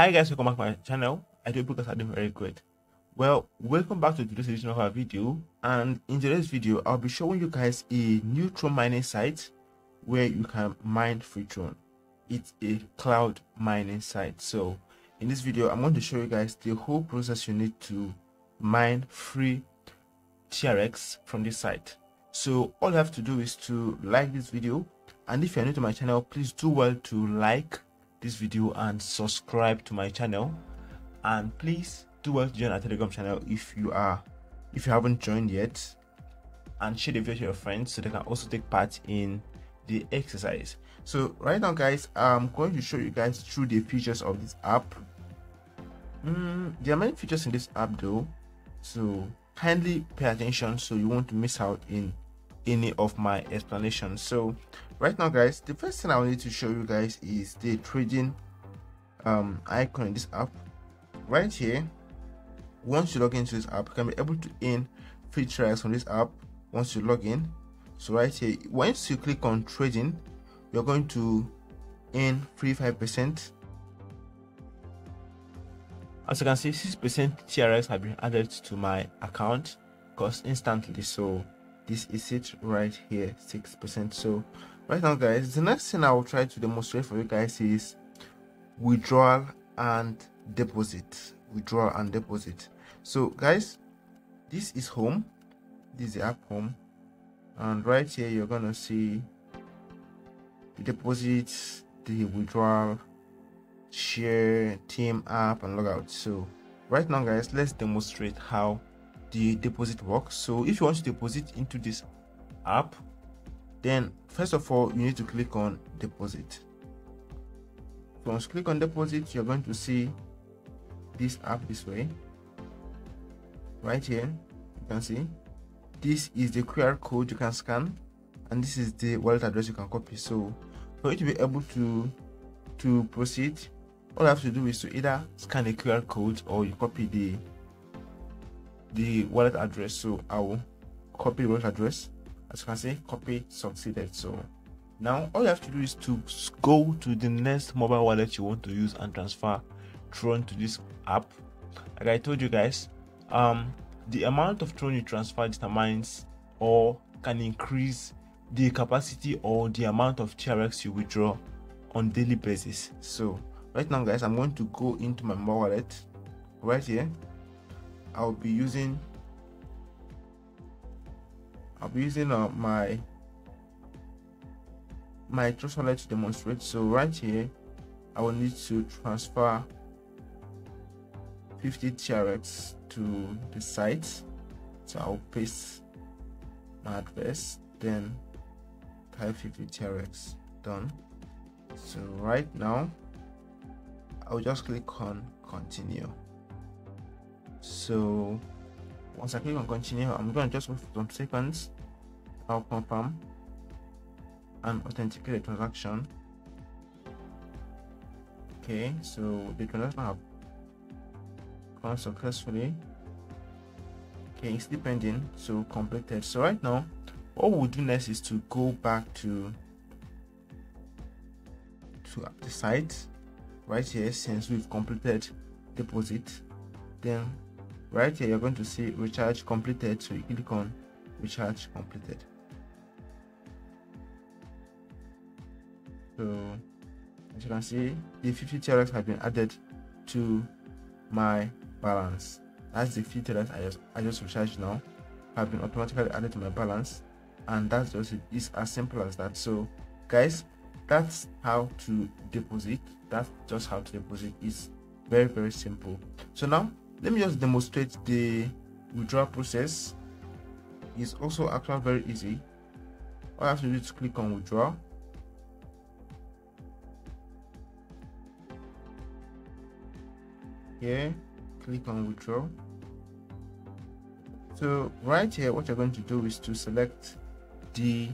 Hi guys, welcome back to my channel. I you guys are doing very good. Well, welcome back to today's edition of our video. And in today's video, I'll be showing you guys a new Tron mining site where you can mine free Tron. It's a cloud mining site. So in this video, I'm going to show you guys the whole process you need to mine free TRX from this site. So all you have to do is to like this video. And if you're new to my channel, please do well to like this video and subscribe to my channel. And please do well to join our telegram channel if you are if you haven't joined yet. And share the video to your friends so they can also take part in the exercise. So right now guys i'm going to show you guys through the features of this app. Mm, there are many features in this app though. So kindly pay attention so you won't miss out in any of my explanations. So right now guys the first thing i need to show you guys is the trading um icon in this app. Right here once you log into this app you can be able to earn free trials on this app once you log in. So right here once you click on trading you're going to earn free five percent. As you can see 6 percent TRX have been added to my account cost instantly. So this is it right here 6% so right now guys the next thing i will try to demonstrate for you guys is withdrawal and deposit. Withdrawal and deposit. So guys this is home. This is the app home. And right here you're gonna see the deposit the withdrawal share team app and logout. So right now guys let's demonstrate how the deposit works so if you want to deposit into this app then first of all you need to click on deposit. Once click on deposit you're going to see this app this way. Right here you can see. This is the qr code you can scan and this is the wallet address you can copy. So for you to be able to to proceed all you have to do is to either scan the qr code or you copy the the wallet address so i will copy wallet address. As you can see copy succeeded. So now all you have to do is to go to the next mobile wallet you want to use and transfer tron to this app. Like i told you guys um the amount of tron you transfer determines or can increase the capacity or the amount of trx you withdraw on daily basis. So right now guys i'm going to go into my mobile wallet right here I'll be using I'll be using uh, my my trust wallet to demonstrate. So right here I will need to transfer 50 TRX to the site. So I'll paste my address then type 50 TRX done. So right now I'll just click on continue so once I click on continue. I'm going to just wait for some seconds. I'll confirm and authenticate the transaction. Okay so the transaction have gone successfully. Okay it's depending so completed. So right now what we'll do next is to go back to to the site right here since we've completed deposit. Then right here you're going to see recharge completed so you click on recharge completed. So as you can see the 50 TRX have been added to my balance. That's the 50 TRX I just I just recharged now have been automatically added to my balance and that's just it. it's as simple as that. So guys that's how to deposit. That's just how to deposit. It's very very simple. So now let me just demonstrate the withdrawal process. It's also actually very easy. All I have to do is click on withdraw here click on withdraw so right here what you're going to do is to select the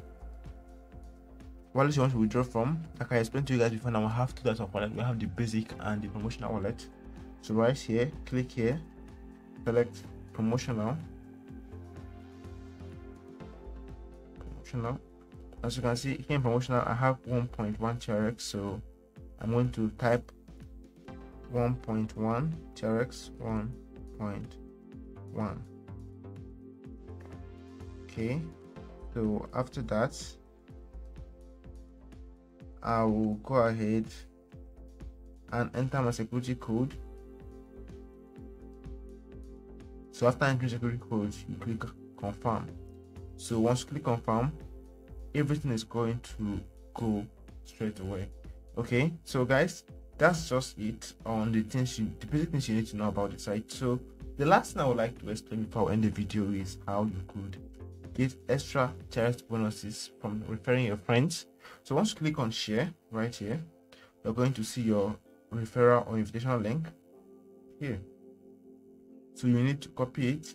wallet you want to withdraw from. Like i explained to you guys before now we have two types of wallet. We have the basic and the promotional wallet so right here click here select promotional. Promotional. As you can see here in promotional. I have 1.1 trx so i'm going to type 1.1 TRX 1.1 okay so after that I will go ahead and enter my security code so after entering security code you click confirm. So once you click confirm everything is going to go straight away. Okay so guys that's just it on the things you the basic things you need to know about the site. So the last thing i would like to explain before I end the video is how you could get extra charity bonuses from referring your friends. So once you click on share right here you're going to see your referral or invitation link here so you need to copy it.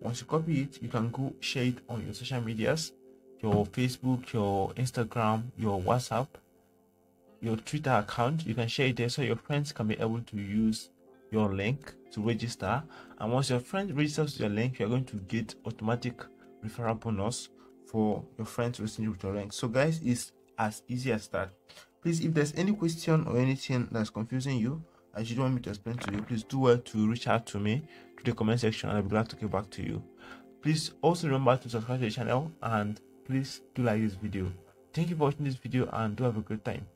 Once you copy it you can go share it on your social medias your facebook your instagram your whatsapp your twitter account. You can share it there so your friends can be able to use your link to register. And once your friend registers your link you're going to get automatic referral bonus for your friends listening with your link. So guys it's as easy as that. Please if there's any question or anything that's confusing you Uh, and you don't want me to explain to you please do well to reach out to me to the comment section and i'll be glad to get back to you. Please also remember to subscribe to the channel and please do like this video. Thank you for watching this video and do have a great time